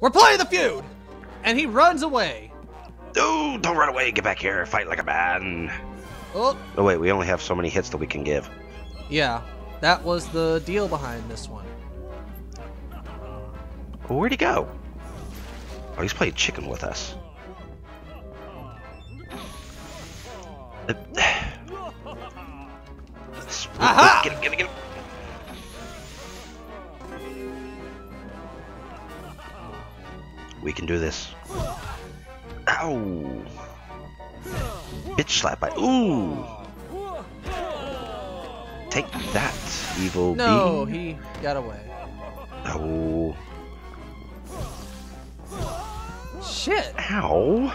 We're playing the feud! And he runs away. Oh, don't run away. Get back here. Fight like a man. Oh, Oh, wait. We only have so many hits that we can give. yeah. That was the deal behind this one. Well, where'd he go? Oh, he's playing chicken with us. Aha! Get him, get him, get him. We can do this. Ow! Bitch slap by. Ooh! Take that, evil No, bee. he got away. Oh. Shit! Ow!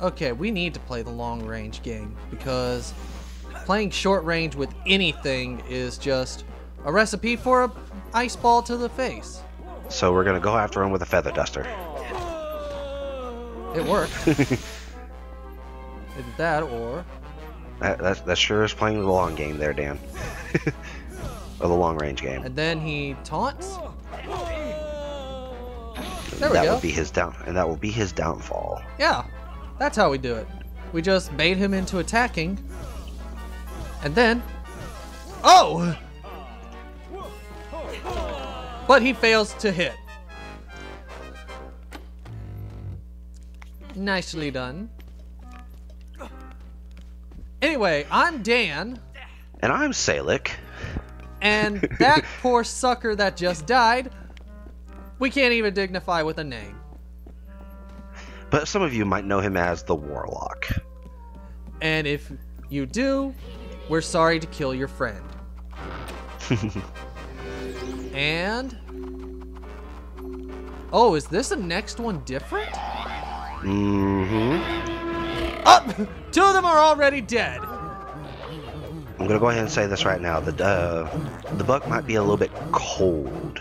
Okay, we need to play the long range game because playing short range with anything is just a recipe for a ice ball to the face. So we're gonna go after him with a feather duster. It worked. Either that or That, that, that sure is playing the long game there, Dan. or the long range game. and then he taunts. There we that go. will be his down, and that will be his downfall. Yeah, that's how we do it. We just bait him into attacking, and then, oh! But he fails to hit. Nicely done. Anyway, I'm Dan, And I'm Salic. and that poor sucker that just died, we can't even dignify with a name. But some of you might know him as the Warlock. And if you do, we're sorry to kill your friend. and. Oh, is this the next one different? Mm-hmm. Up! Two of them are already dead. I'm gonna go ahead and say this right now. The uh, the bug might be a little bit cold.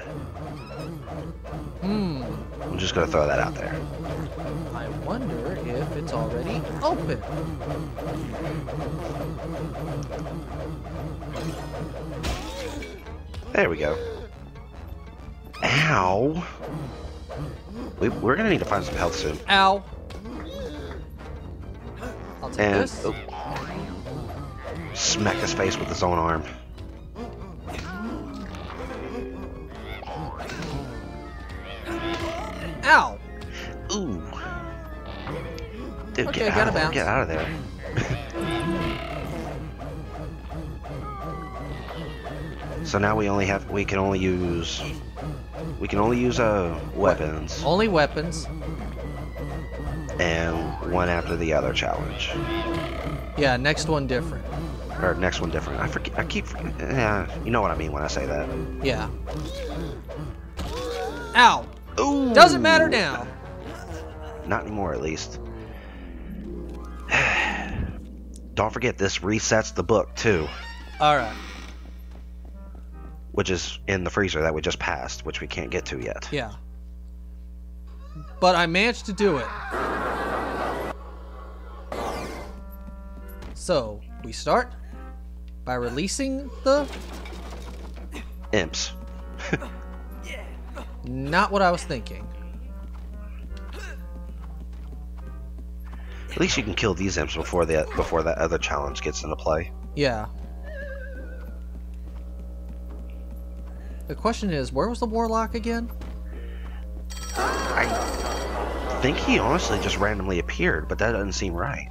Hmm. I'm just gonna throw that out there. I wonder if it's already open. There we go. Ow. We, we're gonna need to find some health soon. Ow. I'll take And this. oh. smack his face with his own arm. Ow. Ooh. Dude, Okay, get out of bounce. Get out of there. so now we only have we can only use we can only use uh weapons Only weapons. and one after the other challenge. Yeah, next one different. Or next one different. I forget I keep. Yeah, you know what I mean when I say that. Yeah. Ow. Ooh. Doesn't matter now. Not anymore, at least. Don't forget, this resets the book, too, Alright. Which is in the freezer that we just passed, which we can't get to yet. Yeah. But I managed to do it. So, we start by releasing the. Imps. Not what I was thinking. At least you can kill these imps before that before that other challenge gets into play. Yeah. The question is, where was the warlock again? I think he honestly just randomly appeared, but that doesn't seem right.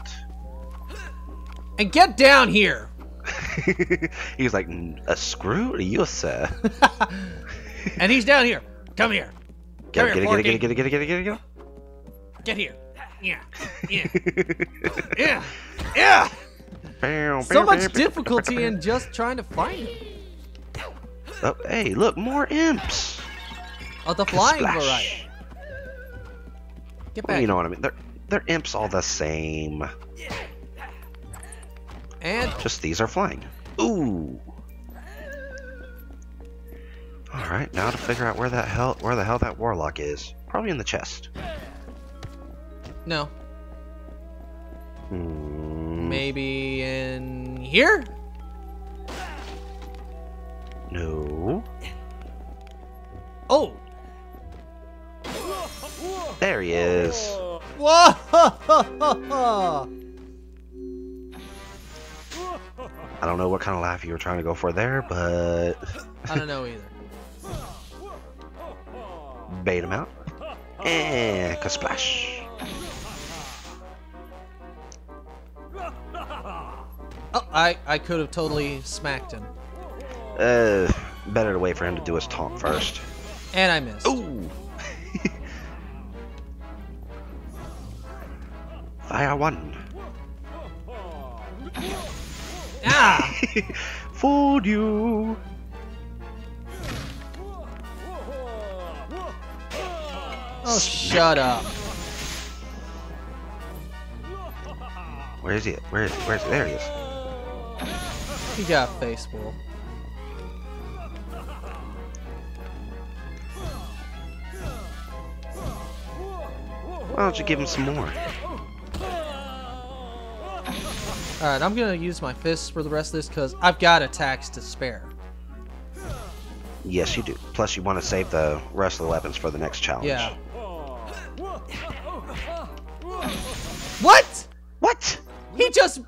And get down here! he was like, "N- a screw to you, sir. and he's down here. Come here. Get Come it, here, get it, get it, Forky. get it, get it, get it, get it, Get here. Yeah. Yeah. Yeah. Yeah. So much difficulty in just trying to find him. Oh, hey, look, more imps. Oh, the flying variety. Get Well, you know what I mean. They're they're imps all the same. And Just these are flying. Ooh. All right, now to figure out where that hell where the hell that warlock is. Probably in the chest. no, Hmm, maybe in here. There he is. Whoa! I don't know what kind of laugh you were trying to go for there, but I don't know either. bait him out. And splash. Oh, I, I could have totally smacked him. Uh, better to wait for him to do his taunt first. And I missed. Ooh. Fire won. Ah! Fooled you. Oh, shut up. Where is he? Where is? Where is? There he is. He got face full. Why don't you give him some more? Alright, I'm gonna use my fists for the rest of this because I've got attacks to spare. Yes, you do. Plus, you want to save the rest of the weapons for the next challenge. Yeah. What? What? He just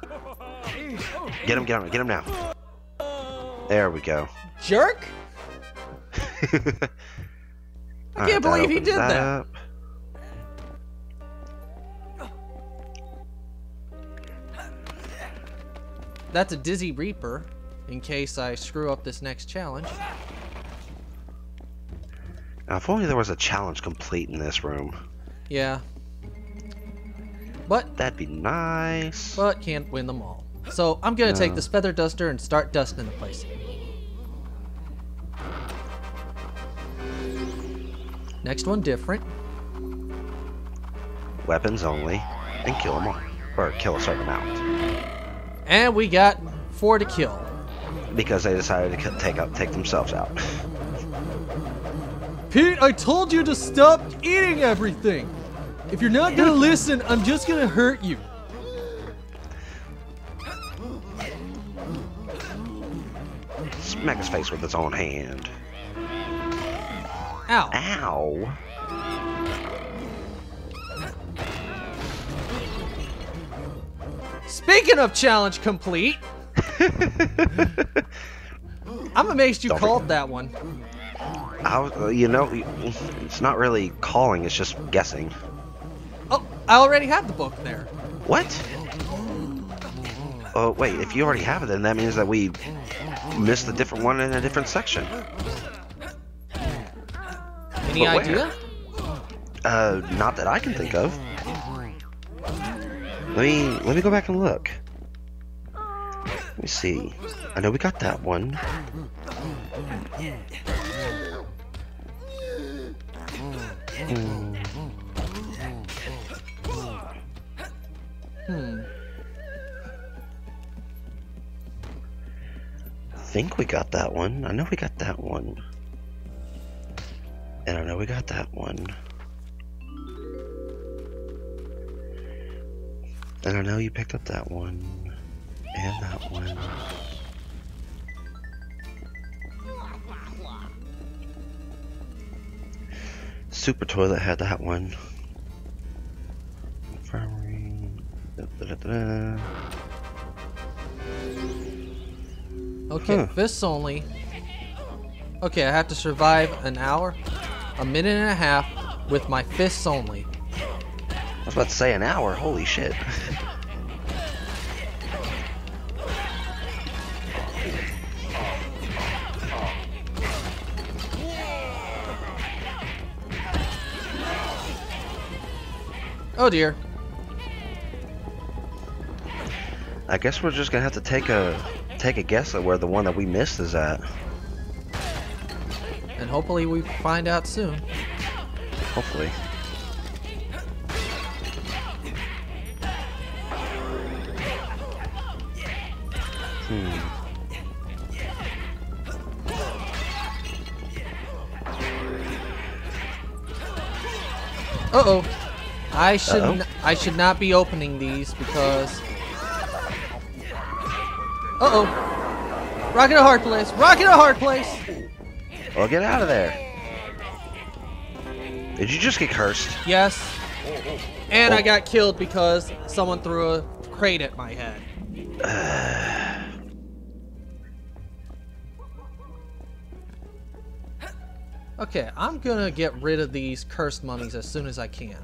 Get him! Get him! Get him now! There we go. jerk? I can't believe he did that. That's a Dizzy Reaper, in case I screw up this next challenge. Now, if only there was a challenge complete in this room. Yeah. But, That'd be nice. but can't win them all. So I'm gonna take No. this feather duster and start dusting the place. Next one different. Weapons only, and kill them all, or kill a certain amount, And we got four to kill. because they decided to take out, take themselves out. Pete, I told you to stop eating everything. If you're not gonna listen, I'm just gonna hurt you. Smack his face with his own hand. Ow. Ow! Speaking of challenge complete, I'm amazed you Don't called that one. I was, uh, you know, it's not really calling; it's just guessing. Oh, I already have the book there. What? Oh wait, if you already have it, then that means that we missed a different one in a different section. Any But where? idea? Uh, not that I can think of. Let me let me go back and look. Let me see. I know we got that one. Hmm. I think we got that one. I know we got that one. And I know we got that one. And I know you picked up that one. And that one. Super Toilet had that one. Infirmary. Da, da, da. Okay, Huh. fists only. Okay, I have to survive an hour, a minute and a half with my fists only. I was about to say an hour. Holy shit. Oh dear. I guess we're just gonna have to take a take a guess at where the one that we missed is at. And hopefully we find out soon. Hopefully. Hmm. Uh oh. I should Uh-oh. n- I should not be opening these because. Uh oh. Rocket a hard place. Rocket a hard place. Well, get out of there. Did you just get cursed? Yes. And I Oh. got killed because someone threw a crate at my head. Okay, I'm gonna get rid of these cursed mummies as soon as I can.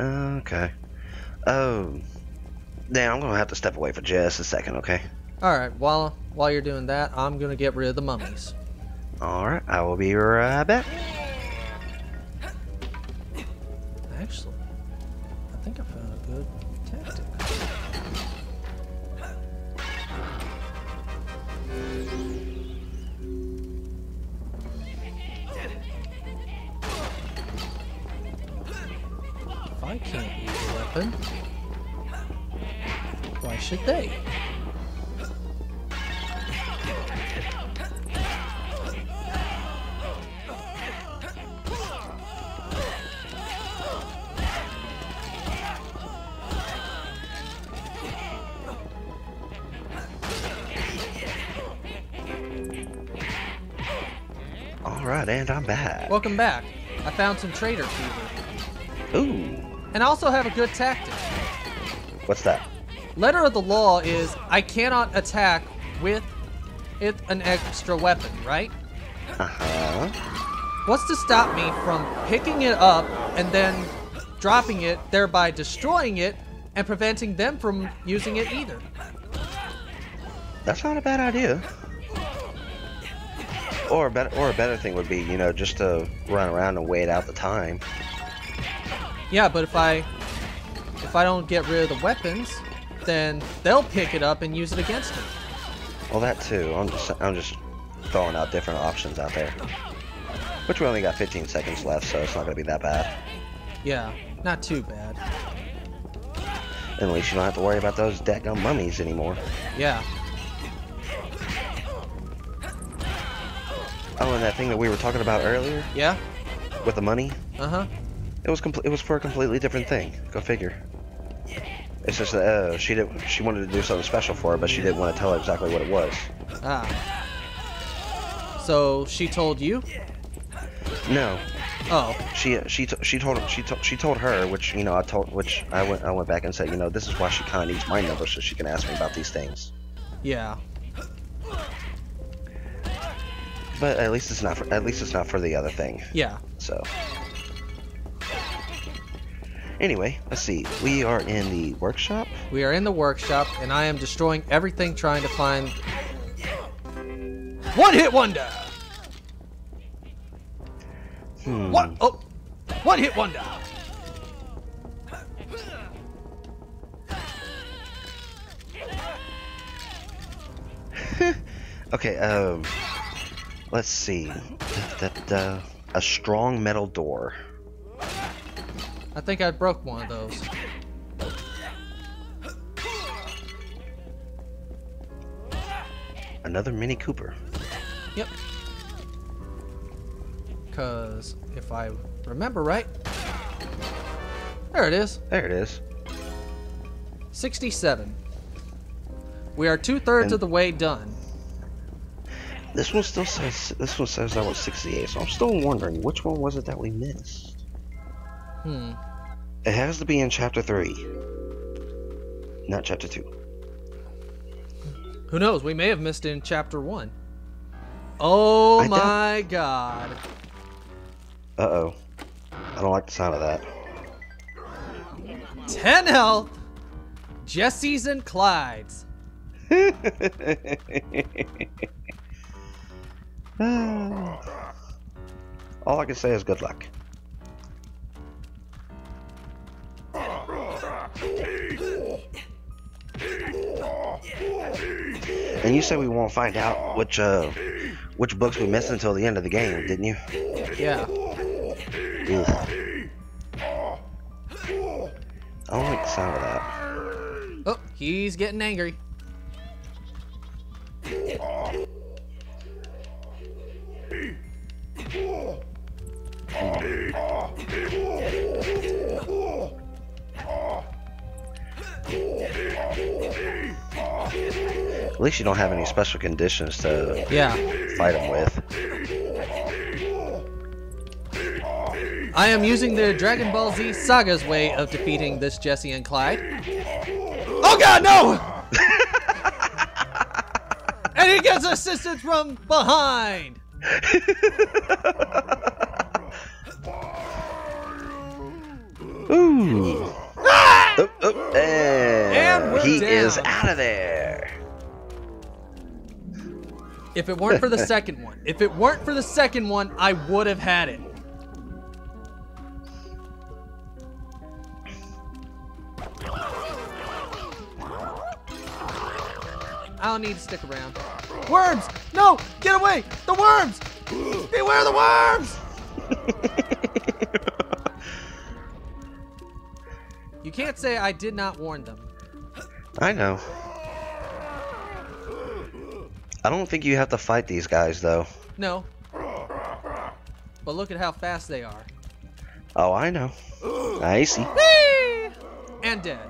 Okay. Oh. Now I'm gonna have to step away for just a second, okay? Alright, while while you're doing that, I'm gonna get rid of the mummies. Alright, I will be right back. And I'm back. Welcome back. I found some traitor fever. Ooh. And I also have a good tactic. What's that? Letter of the law is I cannot attack with it an extra weapon, right? Uh-huh. What's to stop me from picking it up and then dropping it, thereby destroying it and preventing them from using it either? That's not a bad idea. Or a better, or a better thing would be, you know, just to run around and wait out the time. Yeah, but if I if I don't get rid of the weapons, then they'll pick it up and use it against me. Well, that too. I'm just, I'm just throwing out different options out there. Which we only got 15 seconds left, so it's not gonna be that bad. Yeah, not too bad. At least you don't have to worry about those dadgum mummies anymore. Yeah. Oh, and that thing that we were talking about earlier Yeah? with the money, Uh-huh. it was compl- it was for a completely different thing. Go figure. It's just that uh, she did she wanted to do something special for her, but she didn't want to tell her exactly what it was. Ah. So she told you? No, Oh. she she t- she told she told she told her, which you know I told which I went I went back and said, you know, this is why she kind of needs my number so she can ask me about these things. Yeah. But at least it's not for at least it's not for the other thing. Yeah. So anyway, let's see. We are in the workshop. We are in the workshop, and I am destroying everything trying to find. One hit wonder! Hmm. What? Oh! One hit wonder! Okay. Um. Let's see. Da, da, da. A strong metal door. I think I broke one of those. Another Mini Cooper. Yep. Because if I remember right. There it is. There it is. 67. We are two thirds And- of the way done. This one still says this one says that was 68. So I'm still wondering which one was it that we missed. Hmm. It has to be in chapter three, not chapter two. Who knows? We may have missed in chapter one. Oh I my god. Uh oh. I don't like the sound of that. 10 health. Jesse's and Clyde's. All I can say is good luck. And you said we won't find out which uh which books we missed until the end of the game, didn't you? Yeah. I don't like the sound of that. Oh, he's getting angry. At least you don't have any special conditions to Yeah. fight them with. I am using the Dragon Ball Z Saga's way of defeating this Jesse and Clyde. Oh god, no! and he gets assistance from behind! Ooh. Ah! Oop, oop, and And he is out of there. If it weren't for the second one, if it weren't for the second one, I would have had it. I don't need to stick around. Worms! No! Get away! The worms! Beware the worms! You can't say I did not warn them. I know. I don't think you have to fight these guys though. No. But look at how fast they are. Oh, I know. I see. Whee! And dead.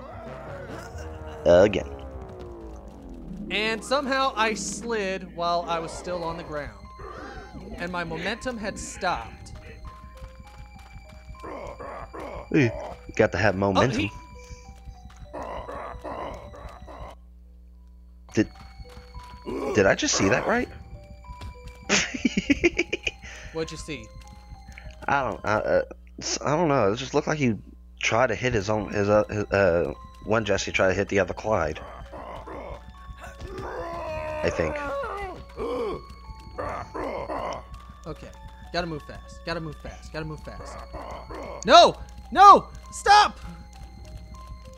Again. And somehow I slid while I was still on the ground. And my momentum had stopped. Ooh, Got to have oh, momentum. he- Did Did I just see that right? What'd you see? I don't. I, uh, I don't know. It just looked like he tried to hit his own. His, uh, his uh, one Jesse tried to hit the other Clyde. I think. Okay. Gotta move fast. Gotta move fast. Gotta move fast. No! No! Stop!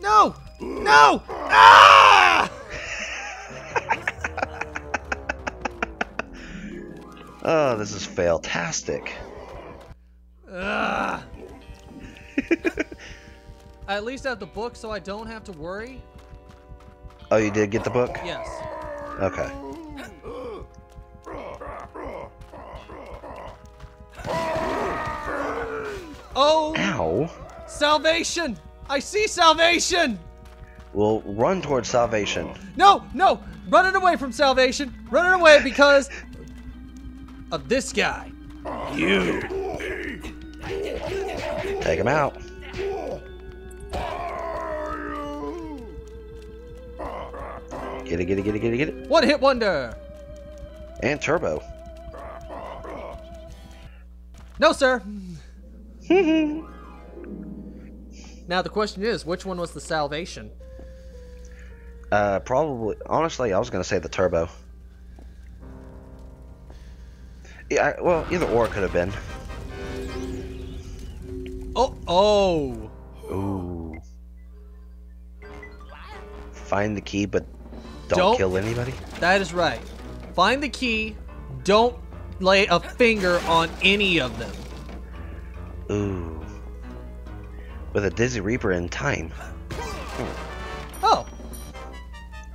No! No! Ah! Oh, this is fantastic. I at least have the book so I don't have to worry. Oh, you did get the book? Yes. Okay. Oh! Ow. Salvation! I see salvation! We'll run towards salvation. No, no! Running away from salvation! Running away because of this guy. You. Take him out. Get it, get it, get it, get it, get it. One hit wonder. And turbo. No, sir. now the question is, which one was the salvation? Uh, probably. Honestly, I was gonna say the turbo. Yeah, well, either or could have been. Oh, oh. Ooh. Find the key, but don't, Don't- kill anybody. That is right. Find the key. Don't lay a finger on any of them. Ooh. With a Dizzy Reaper in time. Oh.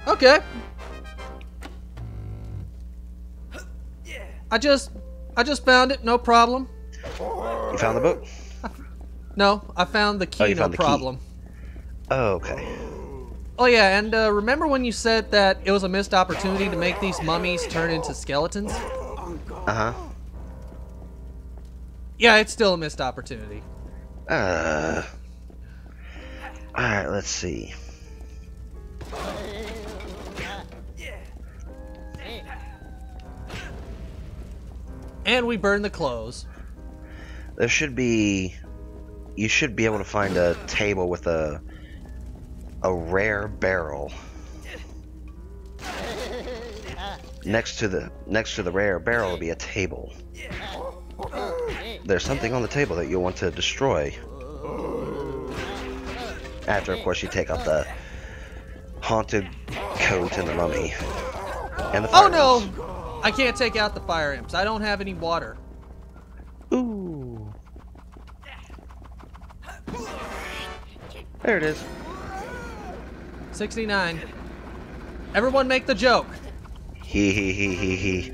Okay. I just I just found it, no problem. You found the book? No, I found the key, Oh, no the key. problem. Oh, okay. Oh yeah, and uh, remember when you said that it was a missed opportunity to make these mummies turn into skeletons? Uh huh. Yeah, it's still a missed opportunity. Uh. Alright, let's see. And we burn the clothes. There should be. You should be able to find a table with a. a rare barrel. Next to the next to the rare barrel will be a table. There's something on the table that you'll want to destroy. After, of course, you take out the haunted coat and the mummy. And the Oh no! I can't take out the fire imps. I don't have any water. Ooh. There it is. 69. Everyone make the joke. He he he he he.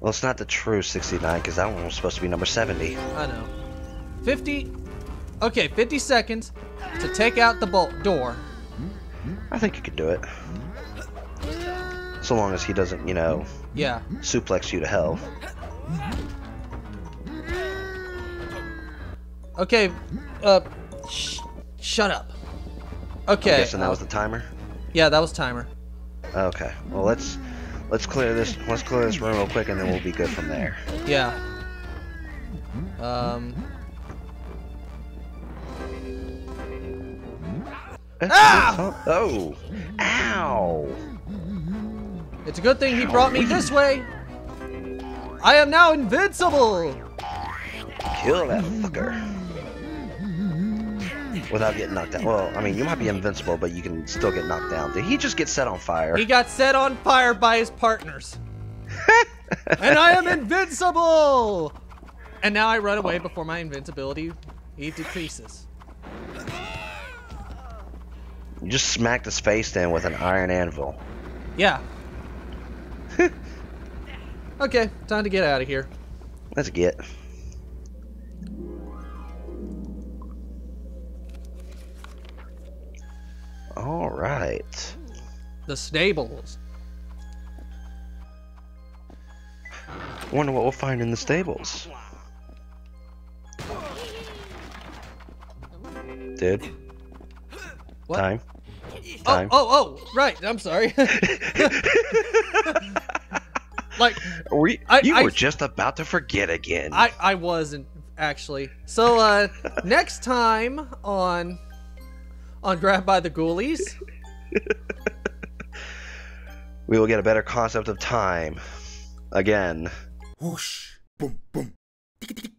Well, it's not the true 69 because that one was supposed to be number 70. I know. 50. Okay, 50 seconds to take out the bolt door. I think you could do it. So long as he doesn't, you know, Yeah. suplex you to hell. Okay, uh, sh shut up. Okay. I'm guessing that was the timer. Yeah, that was timer. Okay. Well, let's let's clear this. Let's clear this room real quick, and then we'll be good from there. Yeah. Um. Ah! Oh! Ow! It's a good thing he brought me this way. I am now invincible. Kill that fucker. Without getting knocked down. Well, I mean, you might be invincible, but you can still get knocked down. Did he just get set on fire? He got set on fire by his partners. and I am invincible! And now I run away before my invincibility he decreases. You just smacked his face in with an iron anvil. Yeah. okay, time to get out of here. Let's get. All right. The stables. Wonder what we'll find in the stables. Dude, What? time. Oh, Time. oh, oh, right. I'm sorry. like, We, I- you I- were just about to forget again. I, I wasn't actually. So, uh, next time on on Grabbed by the Ghoulies, we will get a better concept of time. Again. Whoosh, boom, boom, tick, tick, tick.